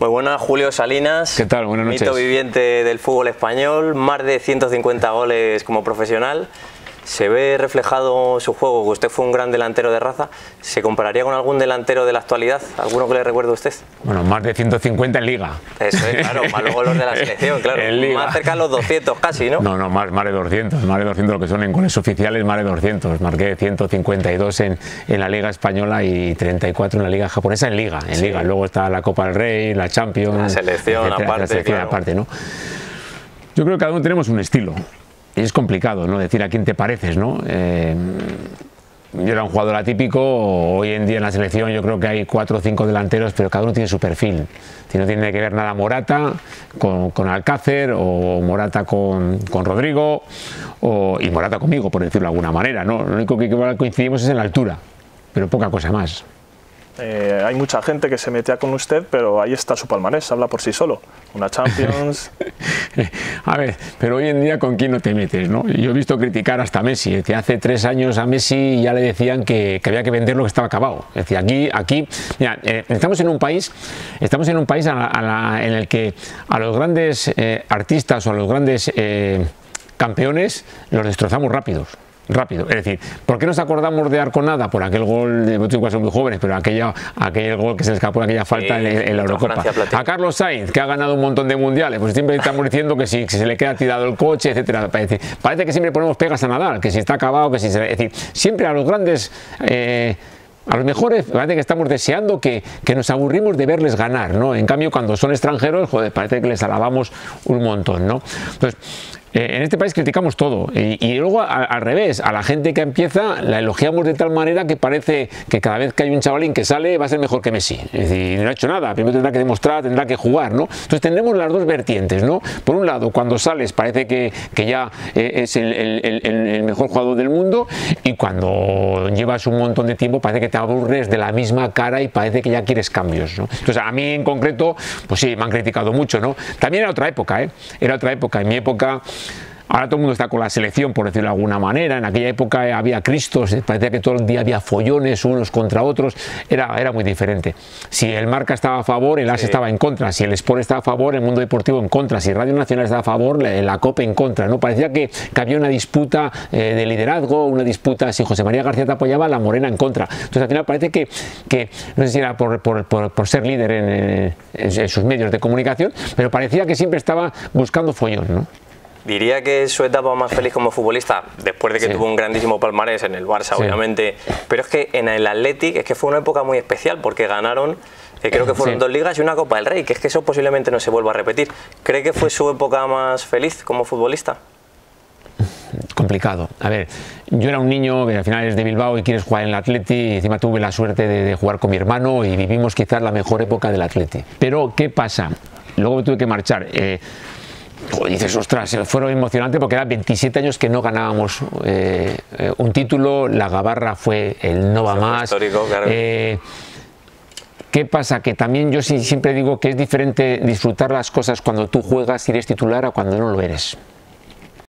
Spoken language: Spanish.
Muy buenas, Julio Salinas. ¿Qué tal? Buenas noches. Mito viviente del fútbol español, más de 150 goles como profesional se ve reflejado su juego, que usted fue un gran delantero de raza. ¿Se compararía con algún delantero de la actualidad? ¿Alguno que le recuerde a usted? Bueno, más de 150 en Liga. Eso es, claro, más luego los de la selección, claro. Más cerca de los 200 casi, ¿no? No, no, más, más de 200, más de 200 lo que son en goles oficiales, más de 200. Marqué 152 en, en la Liga Española y 34 en la Liga Japonesa en Liga. En Liga. Luego está la Copa del Rey, la Champions. La selección aparte. La selección aparte, ¿no? Yo creo que cada uno tenemos un estilo es complicado, ¿no? Decir a quién te pareces, ¿no? Eh, yo era un jugador atípico, hoy en día en la selección yo creo que hay cuatro o cinco delanteros, pero cada uno tiene su perfil. Si no tiene que ver nada Morata con, Alcácer o Morata con, Rodrigo o, y Morata conmigo, por decirlo de alguna manera. ¿no? Lo único que coincidimos es en la altura, pero poca cosa más. Eh, hay mucha gente que se metía con usted, pero ahí está su palmarés, habla por sí solo. Una Champions. a ver, pero hoy en día con quién no te metes, ¿no? Yo he visto criticar hasta Messi. Es hace tres años a Messi ya le decían que, había que vender lo que estaba acabado. Decir, aquí, aquí, mira, eh, estamos en un país, estamos en un país en el que a los grandes eh, artistas o a los grandes campeones los destrozamos rápidos rápido. Es decir, ¿por qué nos acordamos de Arconada? Por aquel gol, de igual son muy jóvenes, pero aquella, aquel gol que se escapó, aquella falta en, la Eurocopa. A Carlos Sainz, que ha ganado un montón de mundiales, pues siempre estamos diciendo que si, se le queda tirado el coche, etcétera. Parece, parece, que siempre ponemos pegas a Nadal, que si está acabado, que si se, Es decir, siempre a los grandes. Eh, a los mejores parece que estamos deseando que, que, nos aburrimos de verles ganar, ¿no? En cambio, cuando son extranjeros, joder, parece que les alabamos un montón, ¿no? Entonces, eh, en este país criticamos todo y, luego al revés, a la gente que empieza la elogiamos de tal manera que parece que cada vez que hay un chavalín que sale va a ser mejor que Messi. Es decir, no ha hecho nada, primero tendrá que demostrar, tendrá que jugar, ¿no? Entonces tendremos las dos vertientes, ¿no? Por un lado, cuando sales parece que, que ya eh, es el, el, el, mejor jugador del mundo y cuando llevas un montón de tiempo parece que te aburres de la misma cara y parece que ya quieres cambios, ¿no? Entonces a mí en concreto, pues sí, me han criticado mucho, ¿no? También era otra época, ¿eh? Era otra época, en mi época Ahora todo el mundo está con la selección, por decirlo de alguna manera. En aquella época había cristos, parecía que todo el día había follones unos contra otros. Era, era muy diferente. Si el Marca estaba a favor, el AS estaba en contra. Si el Sport estaba a favor, el Mundo Deportivo en contra. Si Radio Nacional estaba a favor, la, COPE en contra. ¿no? Parecía que, había una disputa eh, de liderazgo, una disputa si José María García te apoyaba, la Morena en contra. Entonces al final parece que, que no sé si era por, por, por, ser líder en, en, sus medios de comunicación, pero parecía que siempre estaba buscando follón. ¿no? Diría que es su etapa más feliz como futbolista, después de que tuvo un grandísimo palmarés en el Barça, obviamente, pero es que en el Athletic es que fue una época muy especial porque ganaron, eh, creo que fueron dos ligas y una Copa del Rey, que es que eso posiblemente no se vuelva a repetir. ¿Cree que fue su época más feliz como futbolista? complicado. A ver, yo era un niño que al final es de Bilbao y quieres jugar en el Atleti y encima tuve la suerte de, jugar con mi hermano y vivimos quizás la mejor época del Atleti. Pero, ¿qué pasa? Luego me tuve que marchar. Eh, dices, ostras, fueron emocionante porque eran 27 años que no ganábamos eh, eh, un título, la Gabarra fue el no va más. Eh, ¿Qué pasa? Que también yo siempre digo que es diferente disfrutar las cosas cuando tú juegas y eres titular a cuando no lo eres.